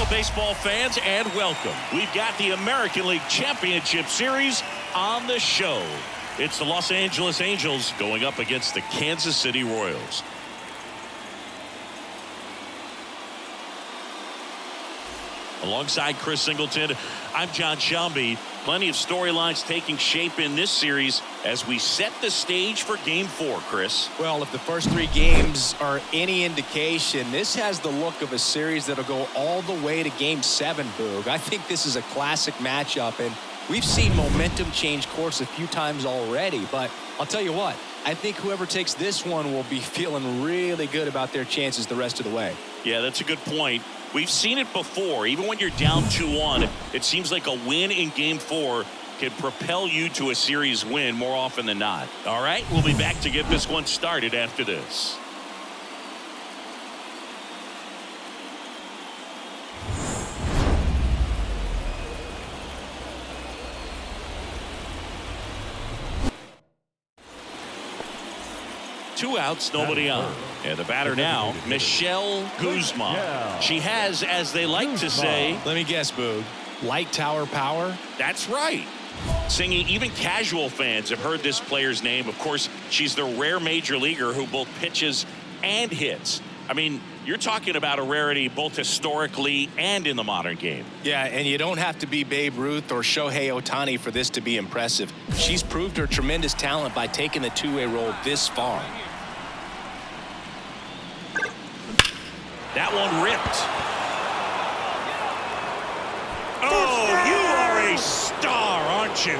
Hello, baseball fans, and welcome. We've got the American League Championship Series on the show. It's the Los Angeles Angels going up against the Kansas City Royals. Alongside Chris Singleton, I'm John Sciambi. Plenty of storylines taking shape in this series as we set the stage for game four, Chris. Well, if the first three games are any indication, this has the look of a series that'll go all the way to game seven, Boog. I think this is a classic matchup, and we've seen momentum change course a few times already, but I'll tell you what, I think whoever takes this one will be feeling really good about their chances the rest of the way. Yeah, that's a good point. We've seen it before. Even when you're down 2-1, it seems like a win in game four can propel you to a series win more often than not. All right, we'll be back to get this one started after this. Two outs, nobody on. And the batter now, Michelle Guzman. She has, as they like to say, Let me guess, Boog. Light tower power? that's right. Singing, even casual fans have heard this player's name. Of course, she's the rare major leaguer who both pitches and hits. I mean, you're talking about a rarity both historically and in the modern game. Yeah, and you don't have to be Babe Ruth or Shohei Ohtani for this to be impressive. She's proved her tremendous talent by taking the two-way role this far. That one ripped. Oh, you are a star, aren't you?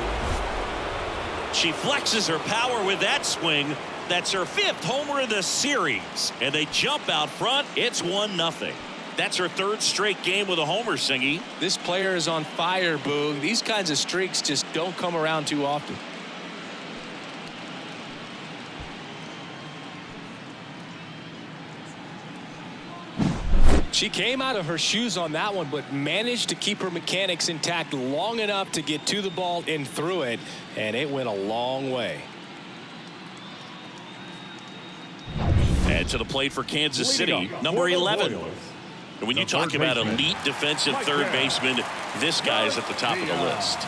She flexes her power with that swing. That's her fifth homer of the series. And they jump out front. It's 1 nothing. That's her third straight game with a homer, Singy. This player is on fire, Boog. These kinds of streaks just don't come around too often. She came out of her shoes on that one, but managed to keep her mechanics intact long enough to get to the ball and through it, and it went a long way. And to the plate for Kansas City, number 11. And when you talk about elite defensive third baseman, this guy is at the top of the list.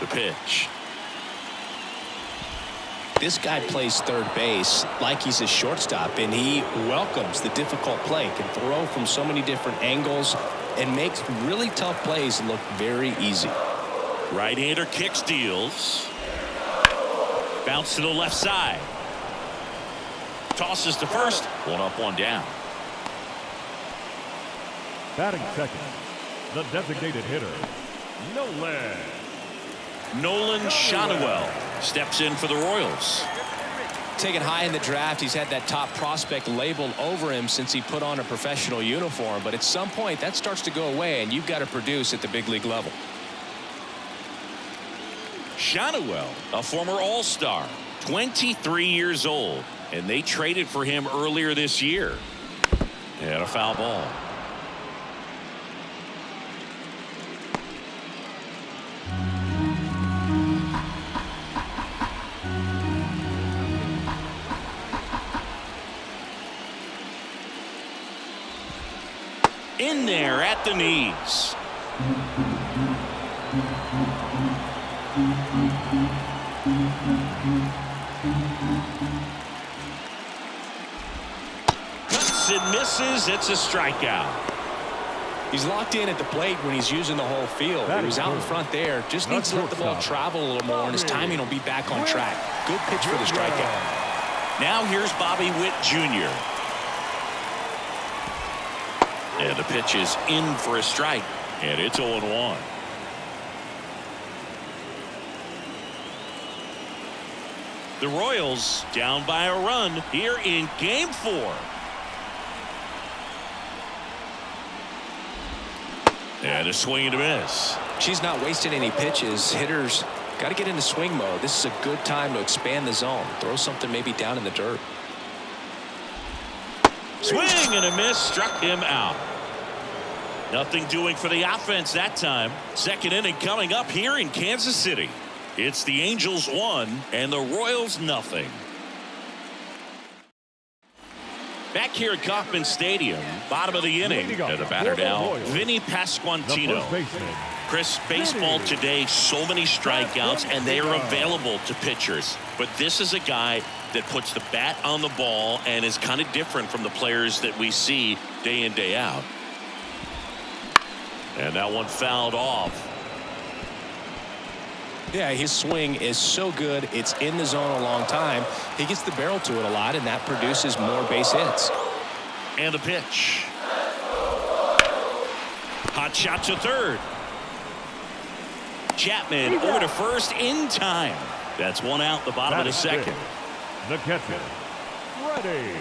The pitch. This guy plays third base like he's a shortstop, and he welcomes the difficult play, can throw from so many different angles, and makes really tough plays look very easy. Right-hander kicks deals. Bounce to the left side. Tosses to first. One up, one down. Batting second, the designated hitter, Nolan. Nolan Schanuel steps in for the Royals. Taken high in the draft, he's had that top prospect labeled over him since he put on a professional uniform. But at some point, that starts to go away, and you've got to produce at the big league level. Schanuel, a former All-Star, 23 years old, and they traded for him earlier this year. And a foul ball. In there at the knees. Cuts and misses. It's a strikeout. He's locked in at the plate when he's using the whole field. He was out in front there. Just needs to let the ball travel a little more, and his timing will be back on track. Good pitch for the strikeout. Now here's Bobby Witt Jr. And the pitch is in for a strike. And it's 0-1. The Royals down by a run here in game four. And a swing and a miss. She's not wasting any pitches. Hitters got to get into swing mode. This is a good time to expand the zone. Throw something maybe down in the dirt. Swing and a miss struck him out. Nothing doing for the offense that time. Second inning coming up here in Kansas City. It's the Angels one and the Royals nothing. Back here at Kauffman Stadium, bottom of the inning. And the batter now, Vinny Pasquantino. Chris, baseball today, so many strikeouts, and they are available to pitchers. But this is a guy that puts the bat on the ball and is kind of different from the players that we see day in, day out. And that one fouled off. Yeah, his swing is so good. It's in the zone a long time. He gets the barrel to it a lot, and that produces more base hits. And a pitch. Hot shot to third. Chapman over to first in time. That's one out the bottom of the second. The catcher, Freddie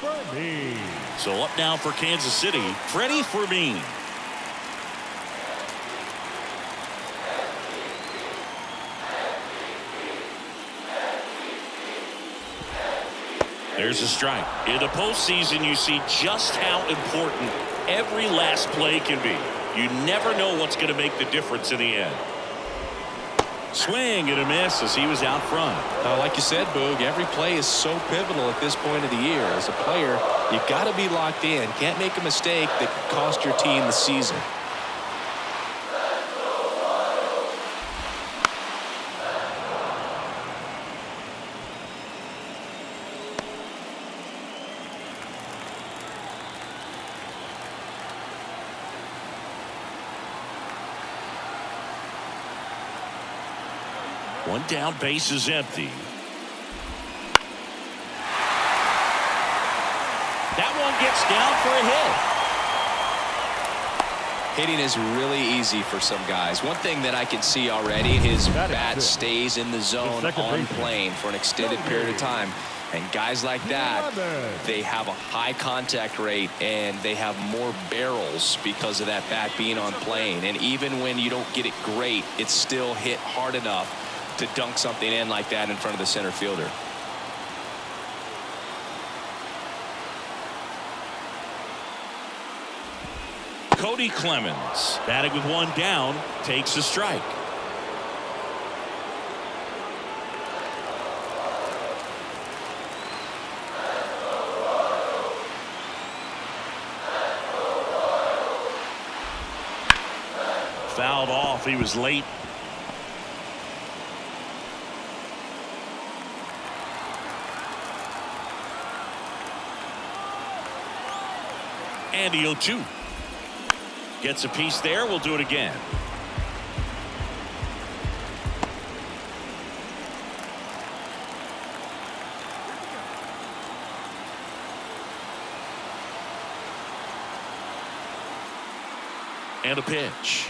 Fermin. So up now for Kansas City, Freddie Fermin. There's a strike. In the postseason, you see just how important every last play can be. You never know what's going to make the difference in the end. Swing and a miss as he was out front. Uh, like you said, Boog, every play is so pivotal at this point of the year. As a player, you've got to be locked in. Can't make a mistake that could cost your team the season. One down, base is empty. That one gets down for a hit. Hitting is really easy for some guys. One thing that I can see already, his bat stays in the zone on plane for an extended period of time. And guys like that, they have a high contact rate and they have more barrels because of that bat being on plane. And even when you don't get it great, it's still hit hard enough to dunk something in like that in front of the center fielder. Cody Clemens batting with one down takes a strike. Fouled off. He was late Andy O2 gets a piece there. We'll do it again. And a pitch.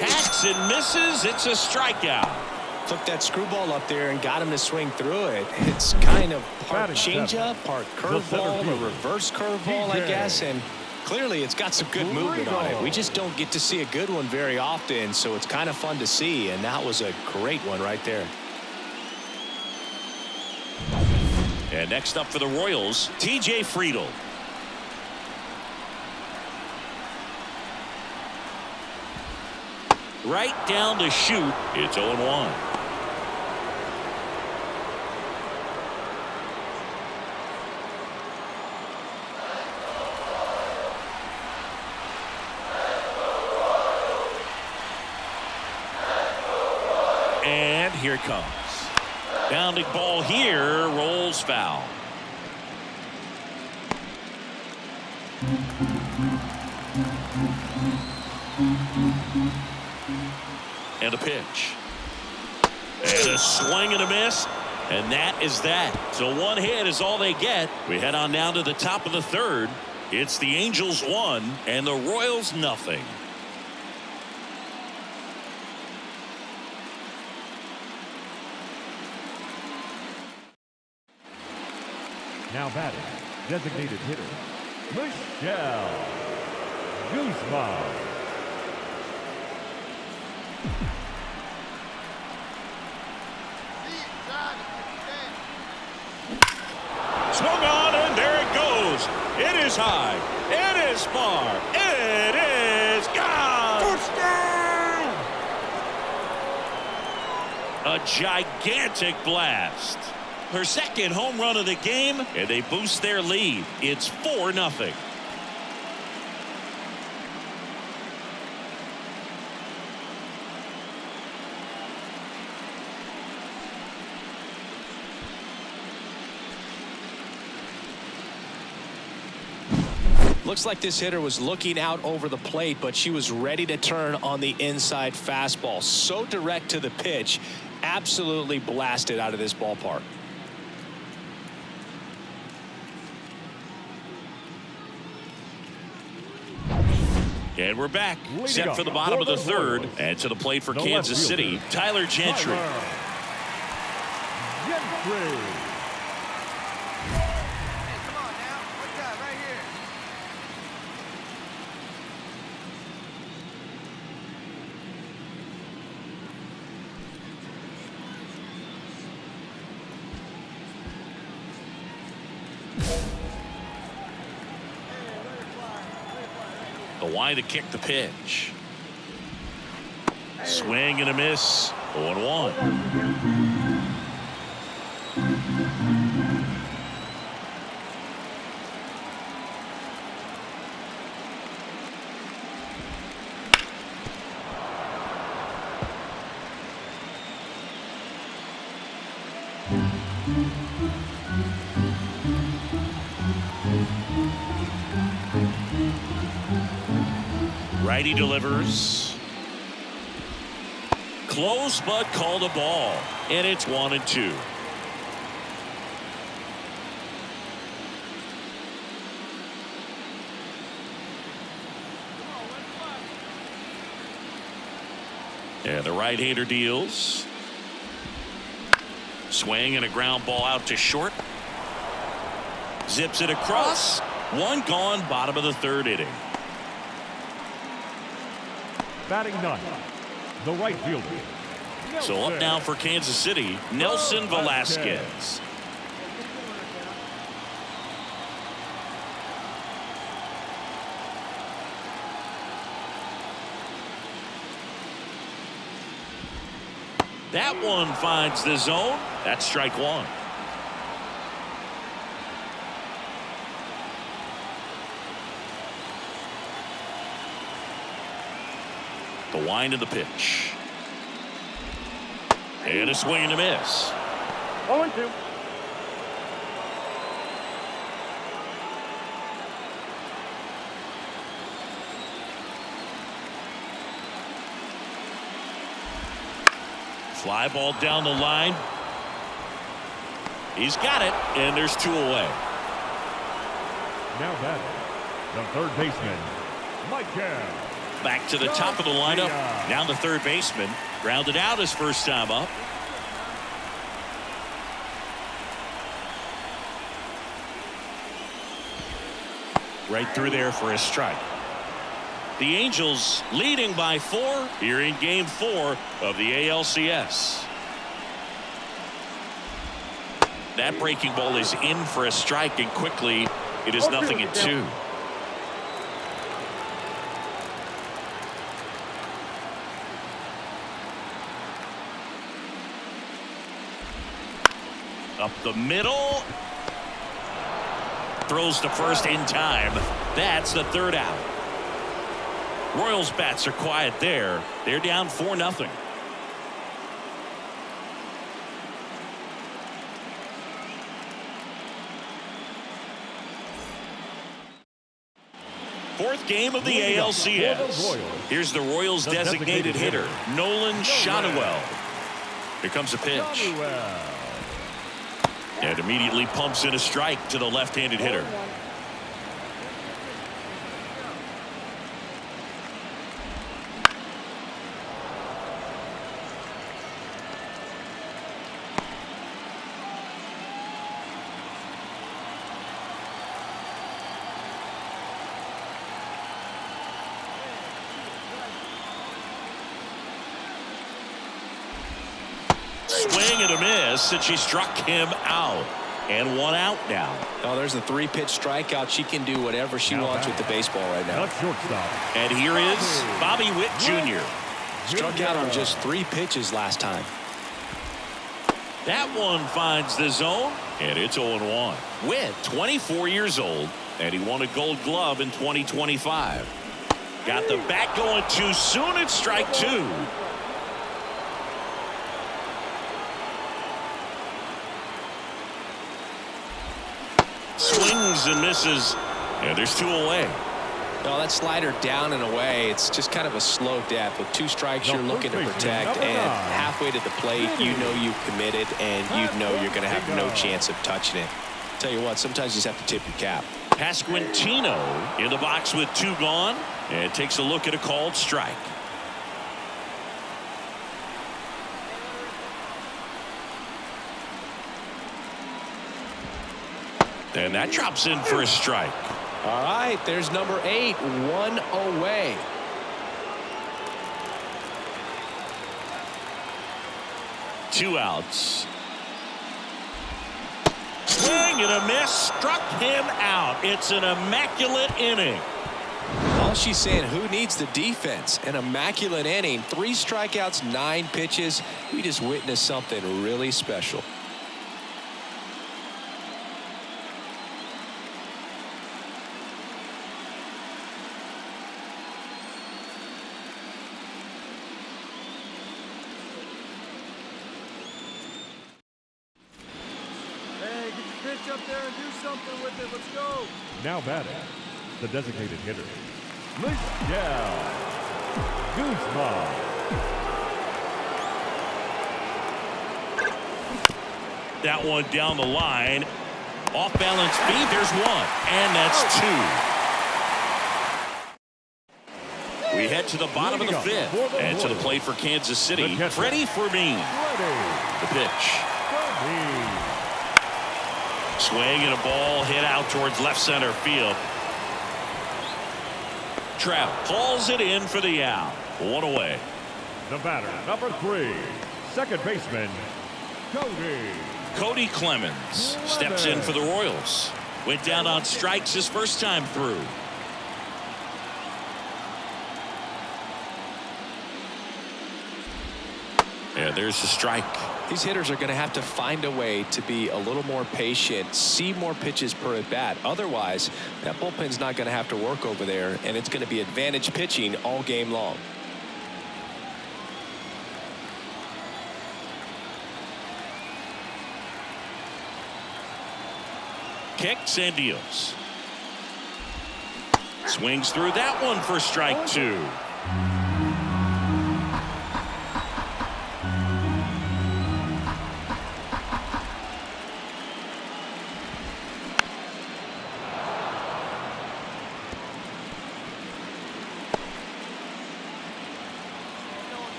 Hacks and misses. It's a strikeout took that screwball up there and got him to swing through it. It's kind of part changeup, part curveball, a reverse curveball, I guess, and clearly it's got some good movement on it. We just don't get to see a good one very often, so it's kind of fun to see, and that was a great one right there. And next up for the Royals, TJ Friedl. Right down to shoot. It's 0-1. Here it comes. Bounding ball here rolls foul. And a pitch. And a swing and a miss. And that is that. So one hit is all they get. We head on down to the top of the third. It's the Angels one and the Royals nothing. Now batting, designated hitter, Michelle Guzman. Swung on, and there it goes. It is high. It is far. It is gone. Touchdown! A gigantic blast. her second home run of the game, and they boost their lead. It's 4 nothing. Looks like this hitter was looking out over the plate, but she was ready to turn on the inside fastball. So direct to the pitch, absolutely blasted out of this ballpark. And we're back. Set for the bottom of the third. And to the plate for Kansas City, Tyler Gentry. Gentry. The to kick the pitch. Swing and a miss. 0 1. Delivers. Close, but called a ball. And it's one and two. And the right-hander deals. Swing and a ground ball out to short. Zips it across. One gone, bottom of the third inning. Batting ninth, the right fielder. So up now for Kansas City, Nelson oh, Velázquez. That one finds the zone. That's strike one. The wind of the pitch. And a swing and a miss. 0 2. Fly ball down the line. He's got it, and there's two away. Now batting, the third baseman, Mike Michael. Back to the top of the lineup. Now the third baseman. Grounded out his first time up. Right through there for a strike. The Angels leading by four here in game four of the ALCS. That breaking ball is in for a strike and quickly it is nothing at two. Up the middle. Throws to first in time. That's the third out. Royals bats are quiet there. They're down 4 nothing. Fourth game of the ALCS. Here's the Royals designated hitter, Nolan Schanuel. Here comes a pitch. And immediately pumps in a strike to the left-handed hitter. Swing and a miss, and she struck him out. And one out now. Oh, there's a three pitch strikeout. She can do whatever she Now wants back. with the baseball right now. The shortstop, And here is Bobby Witt Jr. Struck out on just three pitches last time. That one finds the zone, and it's 0-1. Witt, 24 years old, and he won a gold glove in 2025. Got the bat going too soon. It's strike two. Swings and misses. And there's two away. No, that slider down and away. It's just kind of a slow death. With two strikes, you're looking to protect. And halfway to the plate, you know you've committed, and you know you're going to have no chance of touching it. Tell you what, sometimes you just have to tip your cap. Pasquantino in the box with two gone and takes a look at a called strike. And that drops in for a strike. All right, there's number eight, one away. Two outs. Swing and a miss. Struck him out. It's an immaculate inning. All she's saying, who needs the defense? An immaculate inning. Three strikeouts, nine pitches. We just witnessed something really special. up there and do something with it. Let's go. Now batting, the designated hitter, Michelle Guzman. That one down the line. Off balance feed, There's one. And that's oh. two. We head to the bottom of the fifth. And to the plate for Kansas City. Freddie Fermin. The pitch. Swing and a ball hit out towards left center field. Trout calls it in for the out. One away. The batter, number three, second baseman, Cody. Cody Clemens steps in for the Royals. Went down on strikes his first time through. Yeah, there's the strike. These hitters are going to have to find a way to be a little more patient, see more pitches per at bat. Otherwise, that bullpen's not going to have to work over there, and it's going to be advantage pitching all game long. Kicks and deals. Swings through that one for strike two.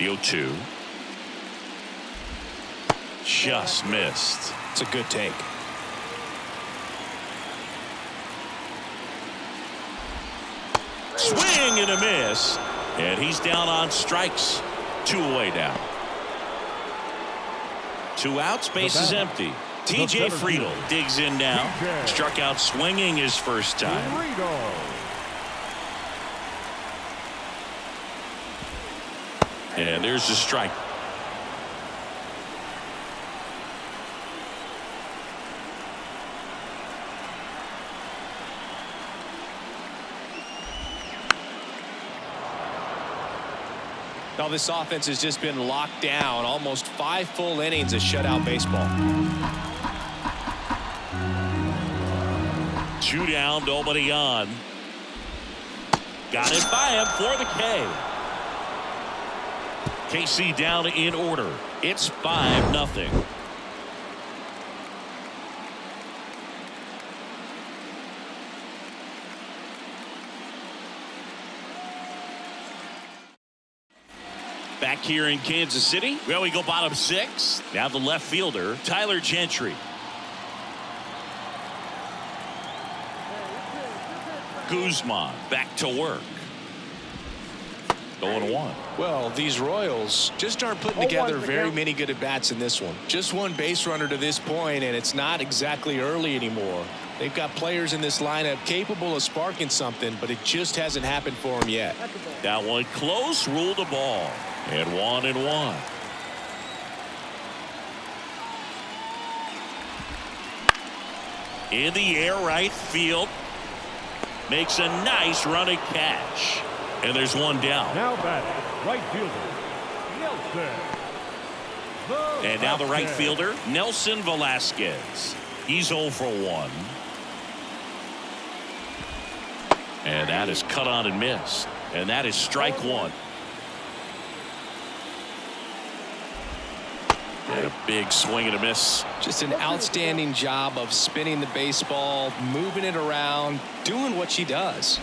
The 0-2. Just missed. It's a good take. Swing and a miss. And he's down on strikes. Two away now. Two outs, base is empty. TJ Friedl digs in now. Struck out swinging his first time. And there's the strike. Now this offense has just been locked down almost five full innings of shutout baseball. Two down, nobody on. Got it by him for the K. KC down in order. It's 5 nothing. Back here in Kansas City. Well, we go bottom six. Now the left fielder, Tyler Gentry. Guzman back to work. 0 1. Well, these Royals just aren't putting together very many good at bats in this one. Just one base runner to this point, and it's not exactly early anymore. They've got players in this lineup capable of sparking something, but it just hasn't happened for them yet. That one close, rule the ball, and one and one. In the air right field. Makes a nice running catch. And there's one down. Now batting, right fielder, Nelson. And now the right fielder, Nelson Velázquez. He's 0 for 1. And that is cut on and missed. And that is strike one. And a big swing and a miss. Just an outstanding job of spinning the baseball, moving it around, doing what she does.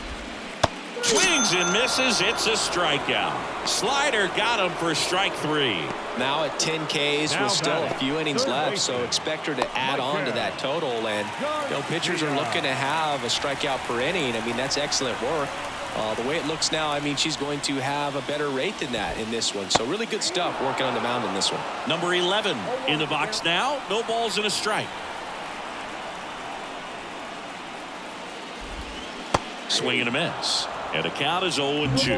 Swings and misses. It's a strikeout. Slider got him for strike three. Now at 10 Ks Now with still a few innings left, so expect her to add on to that total. And you know, pitchers are looking to have a strikeout per inning. I mean, that's excellent work. Uh, the way it looks now, I mean, she's going to have a better rate than that in this one. So really good stuff working on the mound in this one. Number 11 in the box now. No balls and a strike. Swing and a miss. And the count is 0 and 2.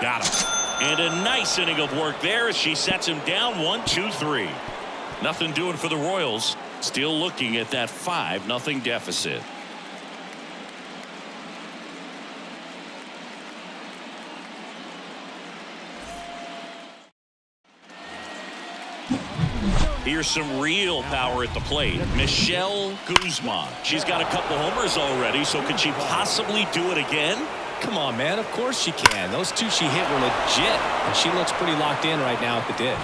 Got him. And a nice inning of work there as she sets him down one, two, three. Nothing doing for the Royals. Still looking at that 5 nothing deficit. Here's some real power at the plate. Michelle Guzman. She's got a couple homers already, so could she possibly do it again? Come on, man. Of course she can. Those two she hit were legit. And she looks pretty locked in right now at the dip.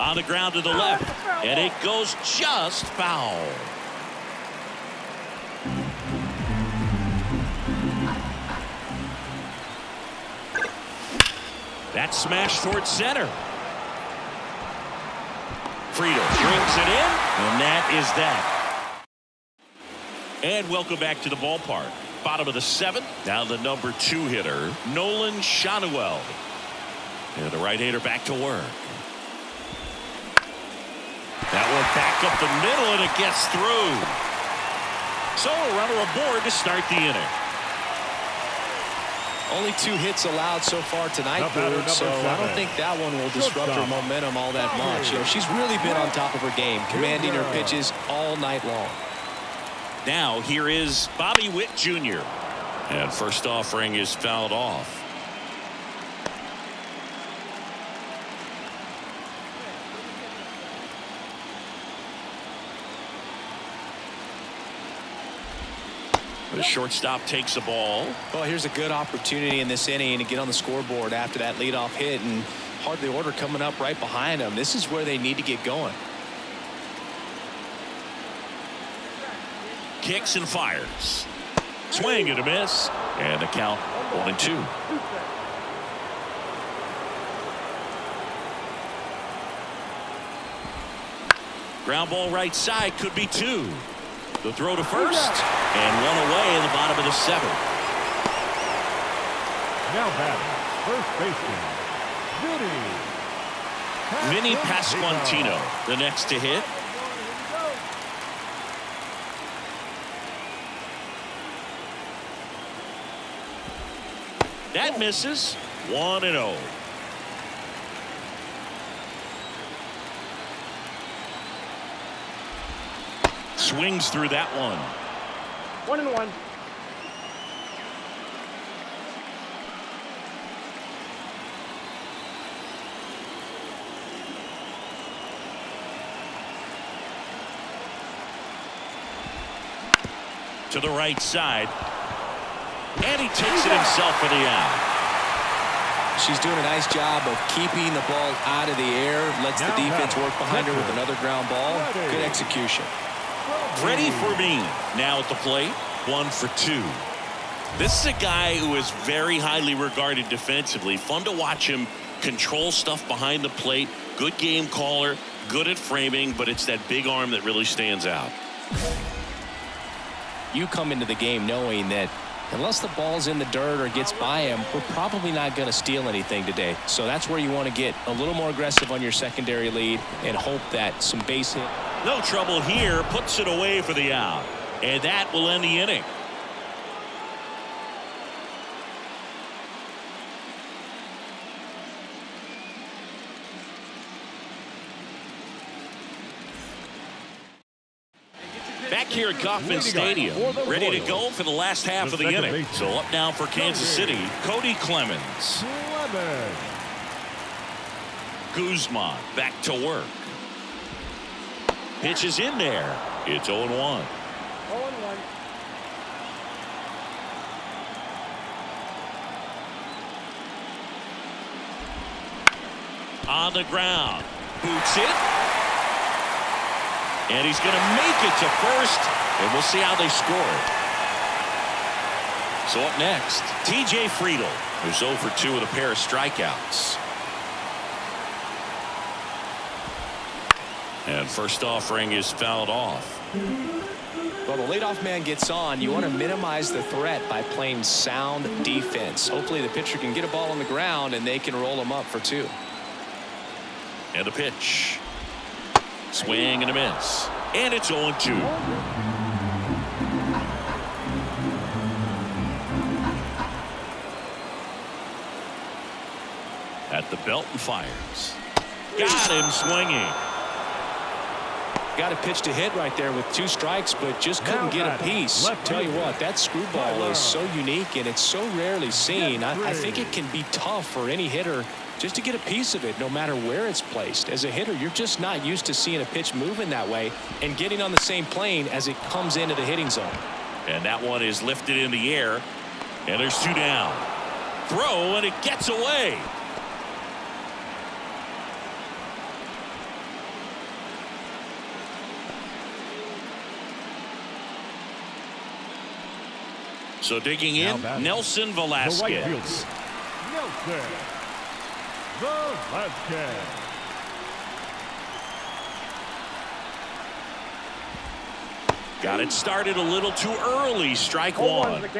On the ground to the left. And it goes just foul. That smash towards center. Frito brings it in, and that is that. And welcome back to the ballpark. Bottom of the seventh. Now the number two hitter, Nolan Schanuel. And the right-hander back to work. That one back up the middle, and it gets through. So a runner aboard to start the inning. Only two hits allowed so far tonight, Up batter, Boog, number so I don't think that one will disrupt her momentum all that much. You know, she's really been on top of her game, commanding her pitches all night long. Now here is Bobby Witt Jr. And first offering is fouled off. The shortstop takes the ball. Well, here's a good opportunity in this inning to get on the scoreboard after that leadoff hit and hardly order coming up right behind them. This is where they need to get going. Kicks and fires. Swing and a miss. And the count one and two. Ground ball right side could be two. The throw to first and one away in the bottom of the seventh. Now batting, first baseman, Vinny. Vinny Pasquantino, the next to hit. That misses. 1 and 0. Swings through that one. One and one. To the right side. And he takes it himself for the out. She's doing a nice job of keeping the ball out of the air, lets the defense work behind her with another ground ball. Good execution. Freddie me. now at the plate. One for two. This is a guy who is very highly regarded defensively. Fun to watch him control stuff behind the plate. Good game caller. Good at framing, but it's that big arm that really stands out. You come into the game knowing that unless the ball's in the dirt or gets by him, we're probably not going to steal anything today. So that's where you want to get a little more aggressive on your secondary lead and hope that some base hit No trouble here. Puts it away for the out. And that will end the inning. Back here at Kauffman Stadium, ready to go for the last half of the inning. So up now for Kansas City, Cody Clemens. Clemens. Guzman back to work. Pitches in there. It's 0 1. On the ground. Boots it. And he's going to make it to first. And we'll see how they score. So up next, TJ Friedl, who's 0 for 2 with a pair of strikeouts. And first offering is fouled off. Well, the leadoff man gets on. You want to minimize the threat by playing sound defense. Hopefully the pitcher can get a ball on the ground and they can roll him up for two. And a pitch. Swing and a miss. And it's 0 2. At the belt and fires. Got him swinging. Got a pitch to hit right there with two strikes, but just couldn't get a piece. left Tell you what, that screwball is so unique and it's so rarely seen. I, I think it can be tough for any hitter just to get a piece of it, no matter where it's placed. As a hitter, you're just not used to seeing a pitch moving that way and getting on the same plane as it comes into the hitting zone. And that one is lifted in the air. And there's two down. Throw and it gets away. So digging in, batting. Nelson The right Velázquez. Nelson. Velázquez. Got it started a little too early. Strike 0 1 one.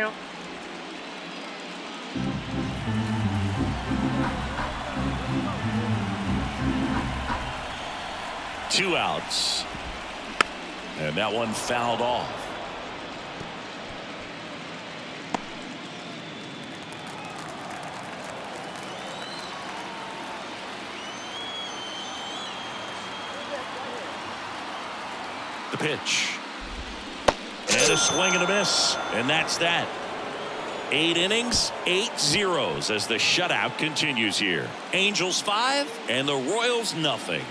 Two outs. And that one fouled off. Pitch. And a swing and a miss. And that's that. Eight innings, eight zeros as the shutout continues here. Angels five and the Royals nothing.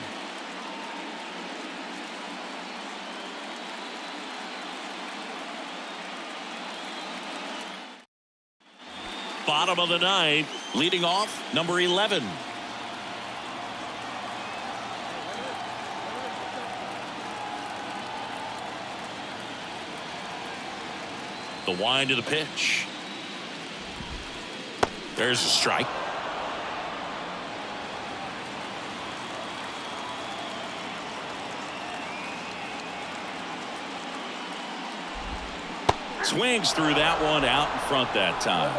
Bottom of the ninth, leading off number 11. The wind of the pitch. There's a strike. Swings through that one out in front that time.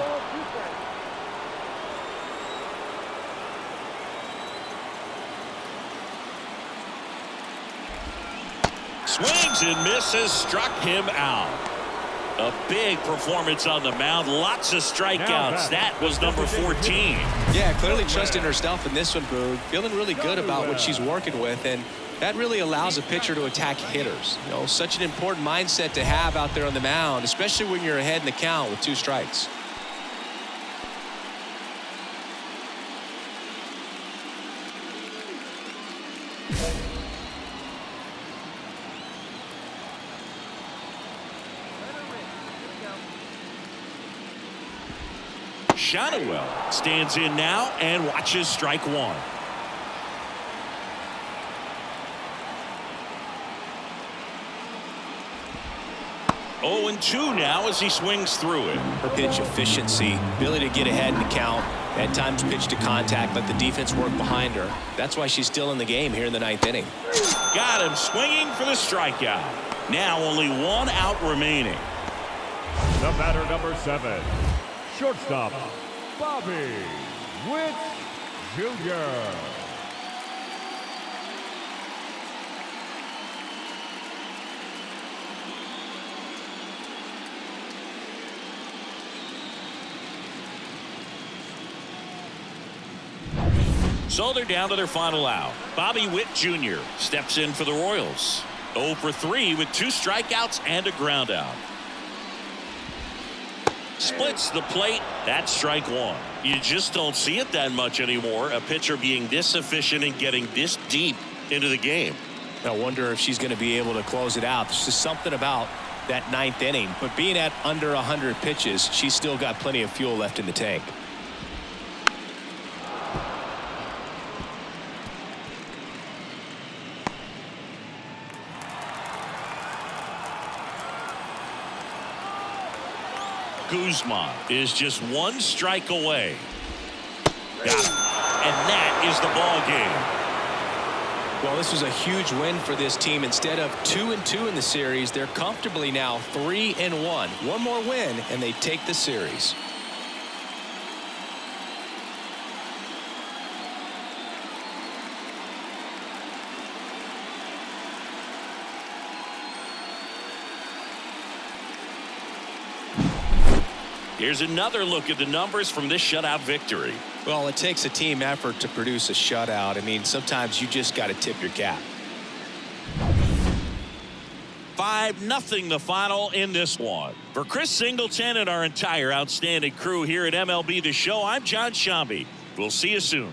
Swings and misses, struck him out. A big performance on the mound. Lots of strikeouts. That was number 14. Yeah, clearly trusting herself in this one, Boog. Feeling really good about what she's working with, and that really allows a pitcher to attack hitters. You know, such an important mindset to have out there on the mound, especially when you're ahead in the count with two strikes. Schanuel stands in now and watches strike one. Oh, and 2 now as he swings through it. Her pitch efficiency, ability to get ahead in the count, at times pitch to contact, let the defense work behind her. That's why she's still in the game here in the ninth inning. Got him swinging for the strikeout. Now only one out remaining. The batter number seven. Shortstop, Bobby Witt Jr. So they're down to their final out. Bobby Witt Jr. steps in for the Royals. 0 for 3 with two strikeouts and a groundout. Splits the plate. That's strike one. You just don't see it that much anymore. A pitcher being this efficient and getting this deep into the game. I wonder if she's going to be able to close it out. There's just something about that ninth inning. But being at under 100 pitches, she's still got plenty of fuel left in the tank. Is just one strike away. Got it. And that is the ball game. Well, this was a huge win for this team. Instead of two and two in the series, they're comfortably now three and one. One more win, and they take the series. Here's another look at the numbers from this shutout victory. Well, it takes a team effort to produce a shutout. I mean, sometimes you just got to tip your cap. 5 nothing the final in this one. For Chris Singleton and our entire outstanding crew here at MLB The Show, I'm John Sciambi. We'll see you soon.